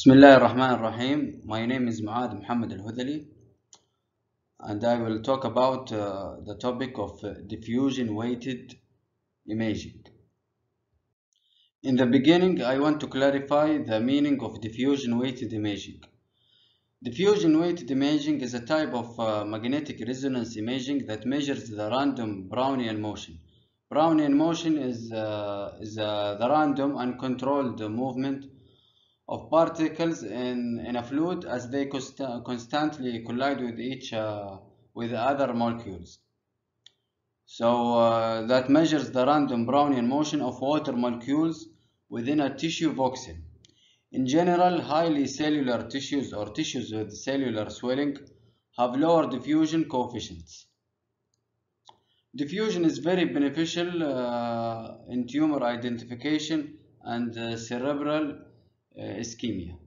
بسم الله الرحمن الرحيم. My name is Muad Muhammad Al-Hudali and I will talk about uh, the topic of uh, diffusion weighted imaging. In the beginning, I want to clarify the meaning of diffusion weighted imaging. Diffusion weighted imaging is a type of uh, magnetic resonance imaging that measures the random Brownian motion. Brownian motion is, uh, is uh, the random uncontrolled movement of particles in, in a fluid as they const constantly collide with each uh, with other molecules. So uh, that measures the random Brownian motion of water molecules within a tissue voxel. In general, highly cellular tissues or tissues with cellular swelling have lower diffusion coefficients. Diffusion is very beneficial uh, in tumor identification and uh, cerebral ischemia.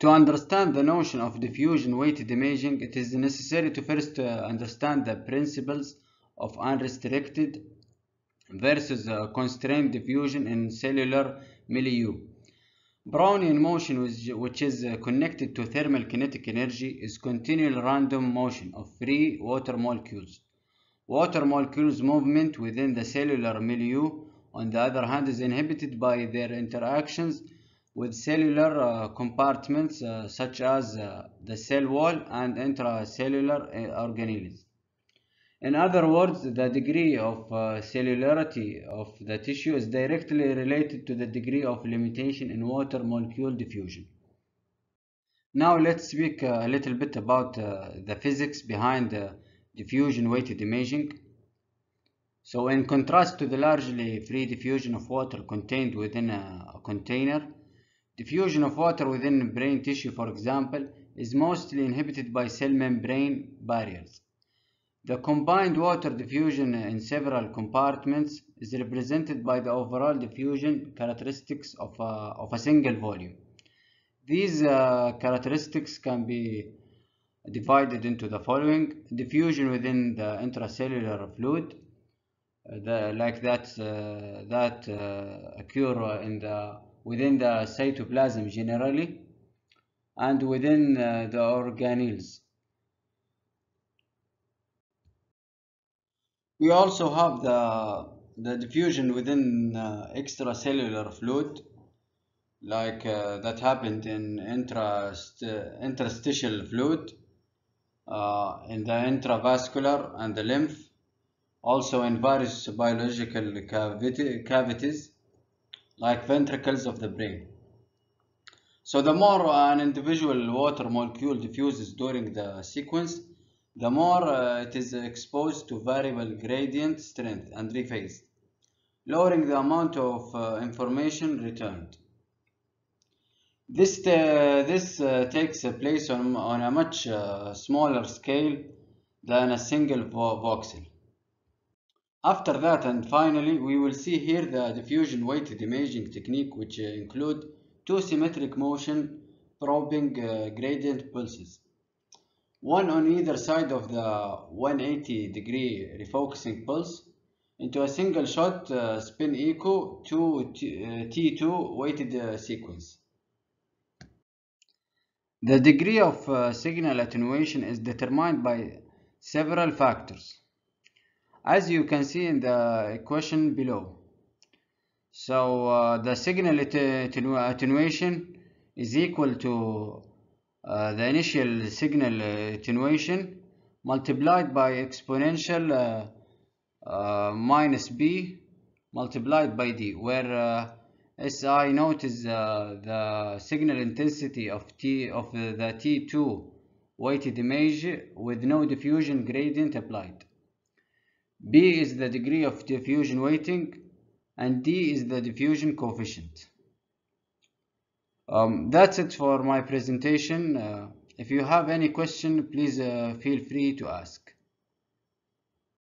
To understand the notion of diffusion weighted imaging, it is necessary to first uh, understand the principles of unrestricted versus uh, constrained diffusion in cellular milieu. Brownian motion, which, is uh, connected to thermal kinetic energy, is continual random motion of free water molecules. Water molecules movement within the cellular milieu, on the other hand, is inhibited by their interactions with cellular uh, compartments uh, such as uh, the cell wall and intracellular organelles. In other words, the degree of cellularity of the tissue is directly related to the degree of limitation in water molecule diffusion. Now let's speak a little bit about the physics behind diffusion weighted imaging. So in contrast to the largely free diffusion of water contained within a, container, diffusion of water within brain tissue, for example, is mostly inhibited by cell membrane barriers. The combined water diffusion in several compartments is represented by the overall diffusion characteristics of a, of a single volume. These uh, characteristics can be divided into the following diffusion within the intracellular fluid, the, like that uh, that uh, occur in the within the cytoplasm generally and within uh, the organelles. We also have the the diffusion within extracellular fluid like that happened in intrast interstitial fluid uh, in the intravascular and the lymph, also in various biological cavities like ventricles of the brain. So the more an individual water molecule diffuses during the sequence, the more uh, it is exposed to variable gradient strength and rephased, lowering the amount of uh, information returned. This, uh, this uh, takes place on, on a much uh, smaller scale than a single vo voxel. After that and finally we will see here the diffusion weighted imaging technique which uh, include two symmetric motion probing uh, gradient pulses. One on either side of the 180 degree refocusing pulse into a single shot uh, spin echo to T2 weighted sequence. The degree of uh, signal attenuation is determined by several factors, as you can see in the equation below. So uh, the signal attenuation is equal to uh, the initial signal attenuation multiplied by exponential minus b multiplied by d, where SI note is uh, the signal intensity of T of the T2 weighted image with no diffusion gradient applied. B is the degree of diffusion weighting and D is the diffusion coefficient. Um, that's it for my presentation. Uh, if you have any question, please uh, feel free to ask.